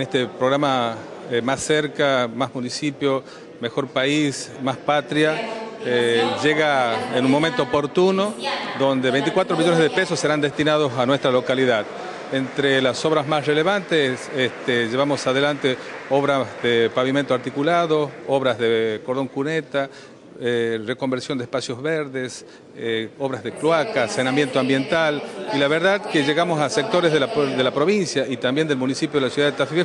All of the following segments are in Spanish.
Este programa eh, Más cerca, más municipio, mejor país, más patria, eh, llega en un momento oportuno donde 24 millones de pesos serán destinados a nuestra localidad. Entre las obras más relevantes este, llevamos adelante obras de pavimento articulado, obras de cordón cuneta, eh, reconversión de espacios verdes, eh, obras de cloaca, saneamiento ambiental y la verdad que llegamos a sectores de la, provincia y también del municipio de la ciudad de Tafí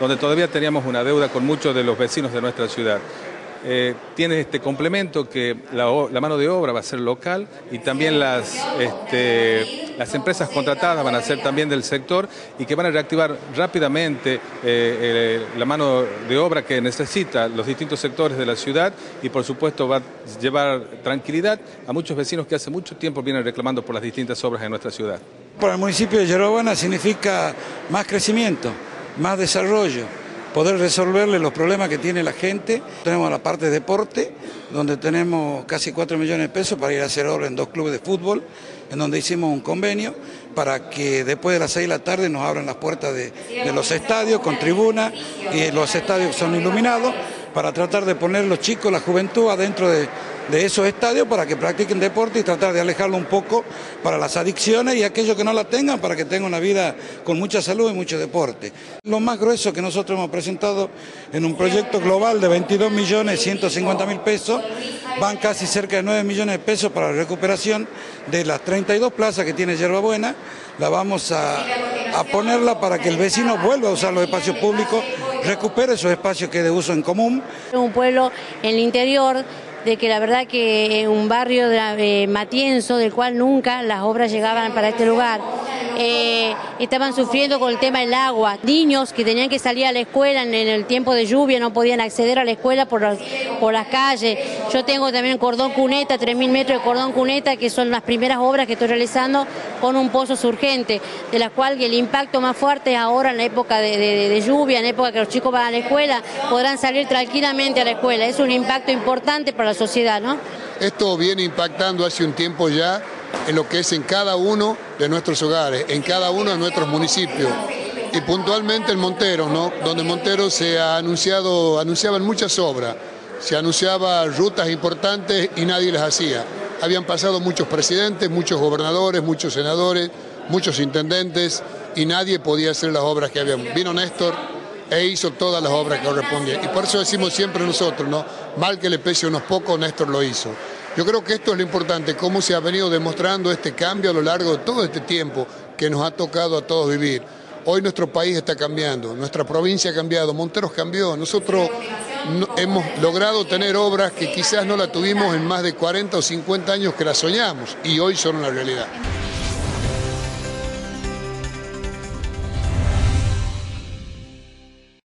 donde todavía teníamos una deuda con muchos de los vecinos de nuestra ciudad. Eh, tiene este complemento que la, mano de obra va a ser local y también las, este, las empresas contratadas van a ser también del sector y que van a reactivar rápidamente eh, la mano de obra que necesita los distintos sectores de la ciudad y por supuesto va a llevar tranquilidad a muchos vecinos que hace mucho tiempo vienen reclamando por las distintas obras en nuestra ciudad. Para el municipio de Yerobana significa más crecimiento, más desarrollo poder resolverle los problemas que tiene la gente. Tenemos la parte de deporte, donde tenemos casi 4 millones de pesos para ir a hacer obra en dos clubes de fútbol, en donde hicimos un convenio para que después de las 6 de la tarde nos abran las puertas de, de los estadios con tribuna y los estadios son iluminados para tratar de poner los chicos, la juventud adentro de, de esos estadios para que practiquen deporte y tratar de alejarlo un poco para las adicciones y aquellos que no la tengan para que tengan una vida con mucha salud y mucho deporte. Lo más grueso que nosotros hemos presentado en un proyecto global de 22 millones 150 mil pesos, van casi cerca de 9 millones de pesos para la recuperación de las 32 plazas que tiene Yerba Buena, la vamos a, a ponerla para que el vecino vuelva a usar los espacios públicos, recupere esos espacios que es de uso en común. Un pueblo en el interior de que la verdad que en un barrio de Matienzo, del cual nunca las obras llegaban para este lugar, eh, estaban sufriendo con el tema del agua. Niños que tenían que salir a la escuela en, el tiempo de lluvia no podían acceder a la escuela por, por las calles. Yo tengo también cordón cuneta, 3.000 metros de cordón cuneta, que son las primeras obras que estoy realizando con un pozo surgente, de las cuales el impacto más fuerte es ahora en la época de, lluvia, en la época que los chicos van a la escuela, podrán salir tranquilamente a la escuela. Es un impacto importante para la sociedad, ¿no? Esto viene impactando hace un tiempo ya en lo que es en cada uno de nuestros hogares, en cada uno de nuestros municipios. Y puntualmente en Montero, ¿no? donde Montero se ha anunciado, anunciaban muchas obras, se anunciaban rutas importantes y nadie las hacía. Habían pasado muchos presidentes, muchos gobernadores, muchos senadores, muchos intendentes y nadie podía hacer las obras que habían. Vino Néstor e hizo todas las obras que correspondían. Y por eso decimos siempre nosotros, ¿no? Mal que le pese unos pocos, Néstor lo hizo. Yo creo que esto es lo importante, cómo se ha venido demostrando este cambio a lo largo de todo este tiempo que nos ha tocado a todos vivir. Hoy nuestro país está cambiando, nuestra provincia ha cambiado, Monteros cambió. Nosotros hemos logrado tener obras que quizás no la tuvimos en más de 40 o 50 años que las soñamos y hoy son una realidad.